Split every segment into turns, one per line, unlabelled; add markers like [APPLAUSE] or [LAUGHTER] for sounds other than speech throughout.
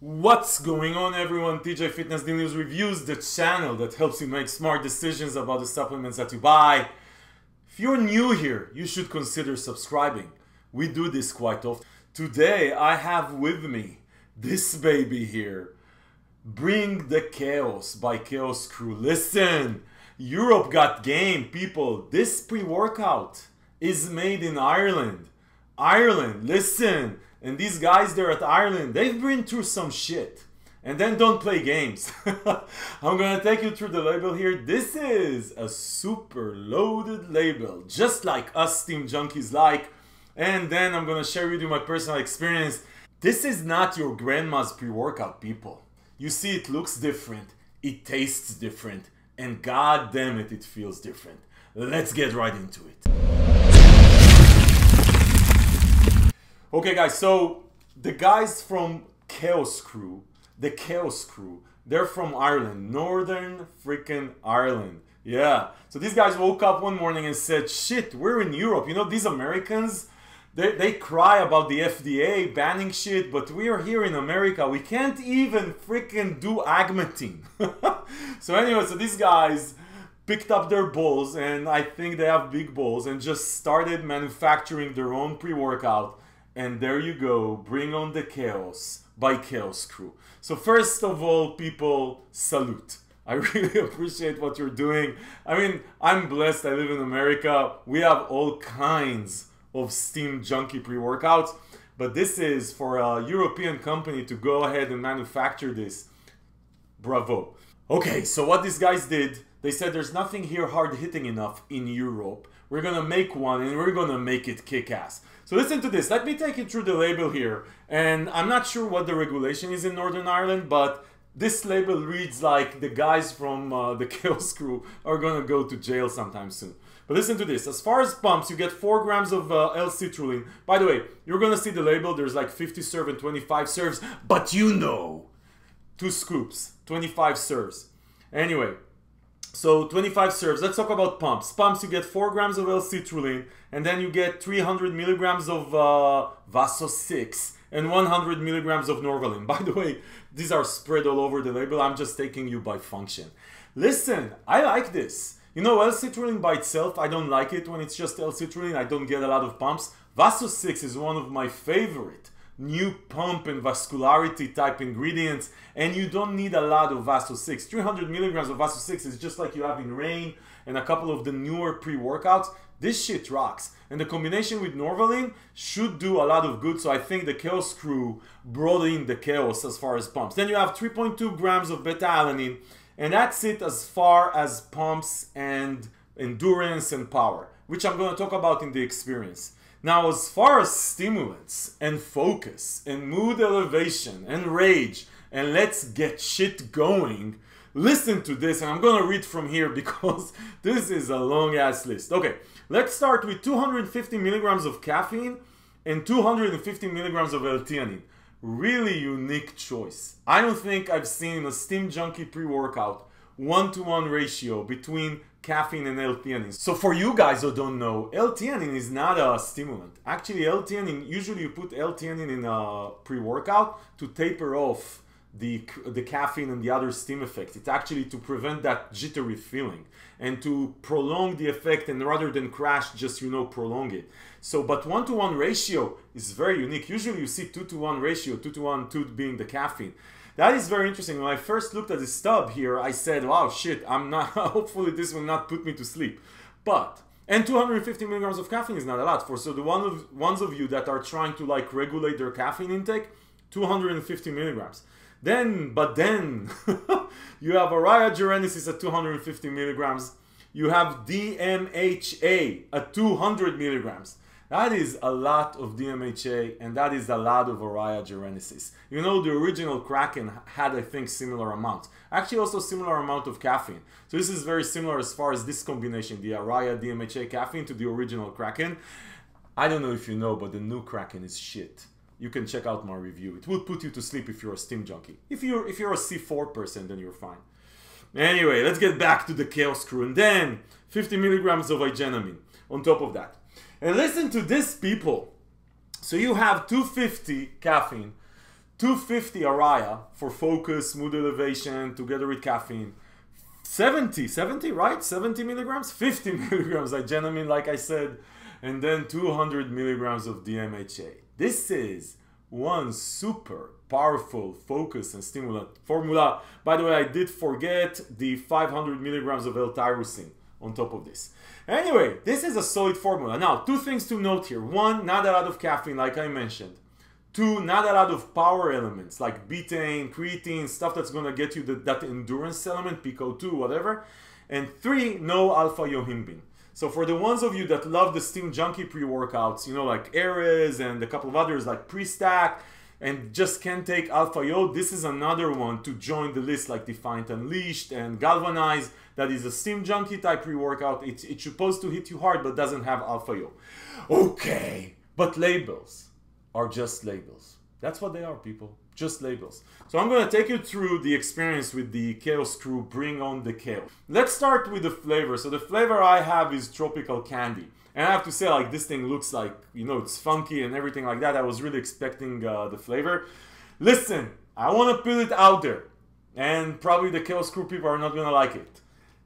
What's going on everyone? TJ Fitness Daily News Reviews, the channel that helps you make smart decisions about the supplements that you buy. If you're new here, you should consider subscribing. We do this quite often. Today I have with me this baby here. Bring the Chaos by Chaos Crew. Listen, Europe got game, people. This pre-workout is made in Ireland. Ireland, listen. And these guys there at Ireland, they've been through some shit. And then don't play games. [LAUGHS] I'm gonna take you through the label here. This is a super loaded label, just like us Stim Junkies like. And then I'm gonna share with you my personal experience. This is not your grandma's pre-workout, people. You see, it looks different, it tastes different, and god damn it, it feels different. Let's get right into it. Okay, guys, so the guys from Chaos Crew, the Chaos Crew, they're from Ireland, Northern freaking Ireland. Yeah. So these guys woke up one morning and said, shit, we're in Europe. You know, these Americans, they, they cry about the FDA banning shit, but we are here in America. We can't even freaking do agmatine. [LAUGHS] so anyway, so these guys picked up their balls, and I think they have big balls, and just started manufacturing their own pre-workout and there you go, bring on the chaos by Chaos Crew. So first of all, people, salute. I [LAUGHS] really appreciate what you're doing. I mean, I'm blessed. I live in America. We have all kinds of Stim Junkie pre-workouts, but this is for a European company to go ahead and manufacture this. Bravo. Okay, so what these guys did, they said there's nothing here hard hitting enough in Europe. We're gonna make one and we're gonna make it kick ass. So listen to this. Let me take you through the label here. And I'm not sure what the regulation is in Northern Ireland, but this label reads like the guys from uh, the [LAUGHS] Chaos Crew are gonna go to jail sometime soon. But listen to this. As far as pumps, you get 4 grams of uh, L-citrulline. By the way, you're gonna see the label. There's like 50 serve and 25 serves. But you know, two scoops, 25 serves. Anyway, so 25 serves. Let's talk about pumps. Pumps, you get 4 grams of L-citrulline, and then you get 300 milligrams of uh, Vaso 6 and 100 milligrams of Norvaline. [LAUGHS] By the way, these are spread all over the label. I'm just taking you by function. Listen, I like this. You know, L-citrulline by itself, I don't like it when it's just L-citrulline. I don't get a lot of pumps. Vaso 6 is one of my favorite new pump and vascularity type ingredients and you don't need a lot of Vaso 6. 300 milligrams of Vaso 6 is just like you have in Rain and a couple of the newer pre-workouts. This shit rocks. And the combination with Norvaline should do a lot of good. So I think the Chaos crew brought in the chaos as far as pumps. Then you have 3.2 grams of beta-alanine. And that's it as far as pumps and endurance and power, which I'm going to talk about in the experience. Now, as far as stimulants and focus and mood elevation and rage and let's get shit going, listen to this. And I'm gonna read from here [LAUGHS] because this is a long ass list. Okay, let's start with 250 milligrams of caffeine and 250 milligrams of L-theanine. Really unique choice. I don't think I've seen a Stim Junkie pre workout one to one ratio between caffeine and L-theanine. So for you guys who don't know, L-theanine is not a stimulant. Actually, L-theanine, usually you put L-theanine in a pre-workout to taper off the, the caffeine and the other stim effects. It's actually to prevent that jittery feeling and to prolong the effect and rather than crash, just, you know, prolong it. So, but one to one ratio is very unique. Usually you see two to one ratio, two to one, two being the caffeine. That is very interesting. When I first looked at the stub here, I said, wow, shit, I'm not, [LAUGHS] hopefully this will not put me to sleep. But, and 250 milligrams of caffeine is not a lot for, so the one of, ones of you that are trying to like regulate their caffeine intake, 250 milligrams. Then, but then, [LAUGHS] you have Eria Jarensis at 250 milligrams. You have DMHA at 200 milligrams. That is a lot of DMHA and that is a lot of Eria jarensis. You know, the original Kraken had, I think, similar amount. Actually, also similar amount of caffeine. So this is very similar as far as this combination, the Araya DMHA caffeine to the original Kraken. I don't know if you know, but the new Kraken is shit. You can check out my review. It will put you to sleep if you're a stim junkie. If you're if you're a C4 person, then you're fine. Anyway, let's get back to the Chaos Crew. And then 50 milligrams of higenamine on top of that. And listen to this, people. So you have 250 caffeine, 250 Eria for focus, mood elevation, together with caffeine. 70, 70, right? 70 milligrams? 50 [LAUGHS] milligrams of genamine, like I said, and then 200 milligrams of DMHA. This is one super powerful focus and stimulant formula. By the way, I did forget the 500 milligrams of L-tyrosine on top of this. Anyway, this is a solid formula. Now, two things to note here. One, not a lot of caffeine, like I mentioned. Two, not a lot of power elements like betaine, creatine, stuff that's to get you the, that endurance element, PeakO2, whatever. And three, no alpha yohimbine. So for the ones of you that love the Stim Junkie pre-workouts, you know, like Ares and a couple of others like Pre-Stack, and just can't take Alpha Yo, this is another one to join the list like Defiant Unleashed and Galvanize. That is a Stim Junkie type pre-workout. It's, it's supposed to hit you hard but doesn't have Alpha Yo. Okay, but labels are just labels. That's what they are, people. Just labels. So I'm going to take you through the experience with the Chaos Crew Bring on the Chaos. Let's start with the flavor. So the flavor I have is tropical candy. And I have to say, like, this thing looks like, you know, it's funky and everything like that. I was really expecting uh, the flavor. Listen, I want to put it out there. And probably the Chaos Crew people are not going to like it.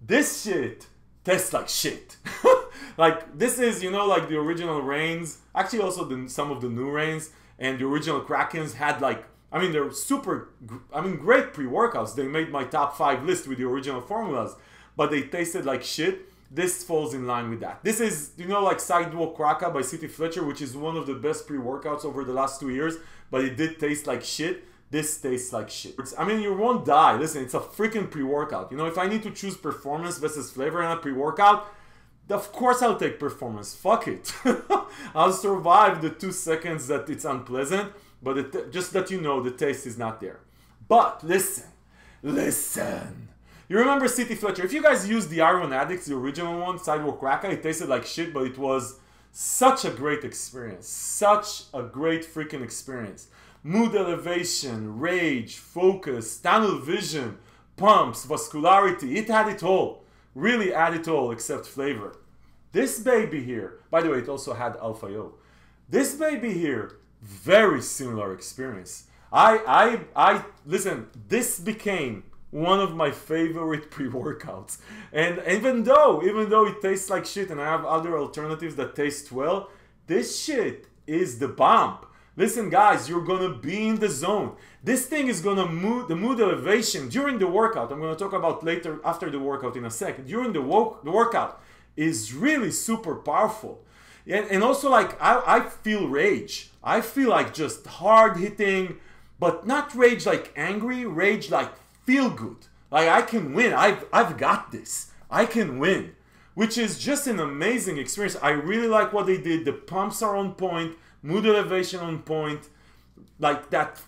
This shit tastes like shit. [LAUGHS] like, this is, you know, like the original Reigns. Actually, also the, some of the new Reigns and the original Krakens had, like, I mean, they're super, I mean, great pre workouts. They made my top five list with the original formulas, but they tasted like shit this falls in line with that. This is, you know, like Sidewalk Kraka by CT Fletcher, which is one of the best pre-workouts over the last two years, but it did taste like shit. This tastes like shit. I mean, you won't die. Listen, it's a freaking pre-workout. You know, if I need to choose performance versus flavor in a pre-workout, of course I'll take performance. Fuck it. [LAUGHS] I'll survive the two seconds that it's unpleasant, but it, just that you know the taste is not there. But listen, listen. You remember CT Fletcher? If you guys used the Iron Addicts, the original one, Sidewalk Kraka, it tasted like shit, but it was such a great experience. Such a great freaking experience. Mood elevation, rage, focus, tunnel vision, pumps, vascularity. It had it all. Really had it all except flavor. This baby here, by the way, it also had Alpha Yo. This baby here, very similar experience. I, I, I, listen, this became one of my favorite [LAUGHS] pre-workouts. And even though, even though it tastes like shit and I have other alternatives that taste well, this shit is the bomb. Listen guys, you're gonna be in the zone. This thing is gonna move the mood elevation during the workout. I'm gonna talk about later after the workout in a second. During the, wo- the workout is really super powerful. And, and also like I, I feel rage. I feel like just hard hitting, but not rage like angry, rage like feel good. Like I can win. I've I've got this. I can win. Which is just an amazing experience. I really like what they did. The pumps are on point, mood elevation on point. Like that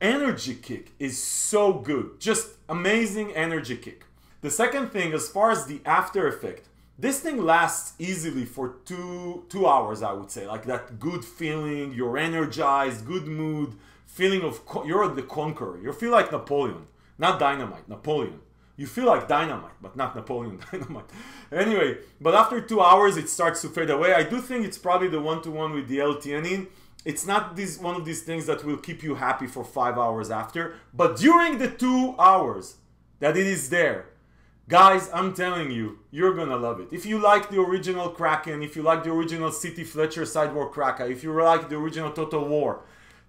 energy kick is so good. Just amazing energy kick. The second thing, as far as the after effect, this thing lasts easily for two two hours, I would say. Like that good feeling, you're energized, good mood, feeling of you're the conqueror. You feel like Napoleon. Not dynamite, Napoleon. You feel like dynamite, but not Napoleon [LAUGHS] dynamite. anyway, but after two hours, it starts to fade away. I do think it's probably the one-to-one with the L-theanine. It's not this one of these things that will keep you happy for five hours after, but during the two hours that it is there, guys, I'm telling you, you're gonna love it. If you like the original Kraken, if you like the original CT Fletcher Sidewalk Kraka, if you like the original Total War,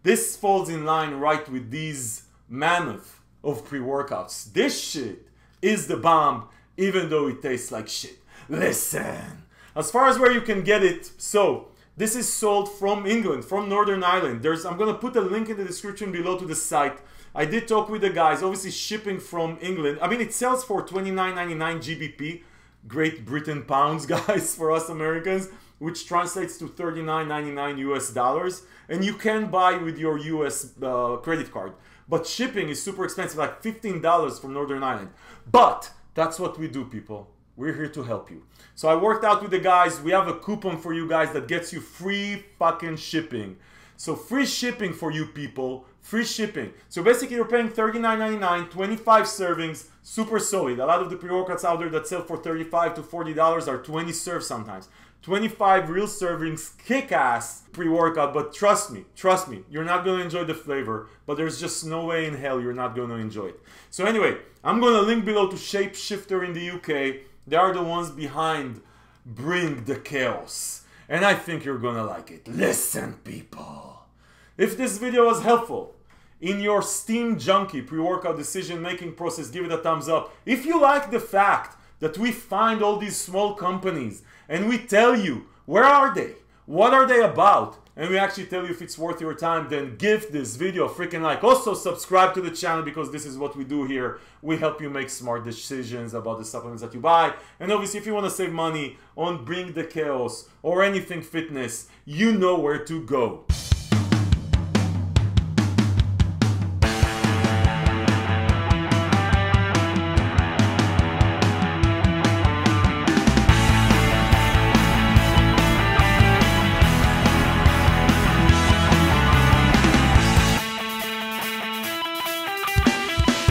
this falls in line right with these mammoth of pre-workouts. This shit is the bomb, even though it tastes like shit. Listen, as far as where you can get it, so this is sold from England, from Northern Ireland. There's, I'm gonna put a link in the description below to the site. I did talk with the guys, obviously shipping from England. I mean, it sells for 29.99 GBP, Great Britain pounds, [LAUGHS] guys, for us Americans, which translates to 39.99 US dollars. And you can buy with your US uh, credit card. But shipping is super expensive, like $15 from Northern Ireland. But that's what we do, people. We're here to help you. So I worked out with the guys. We have a coupon for you guys that gets you free fucking shipping. So free shipping for you people. Free shipping. So basically you're paying $39.99, 25 servings, super solid. A lot of the pre-workouts out there that sell for 35 to $40 are 20 serves sometimes. 25 real servings, kick ass pre workout. But trust me, trust me, you're not gonna enjoy the flavor, but there's just no way in hell you're not gonna enjoy it. So, anyway, I'm gonna link below to Shapeshifter in the UK. They are the ones behind Bring the Chaos. And I think you're gonna like it. Listen, people. If this video was helpful, in your Stim Junkie pre-workout decision making process, give it a thumbs up. If you like the fact that we find all these small companies and we tell you where are they, what are they about, and we actually tell you if it's worth your time, then give this video a freaking like. Also, subscribe to the channel because this is what we do here. We help you make smart decisions about the supplements that you buy. And obviously, if you want to save money on Bring the Chaos or anything fitness, you know where to go.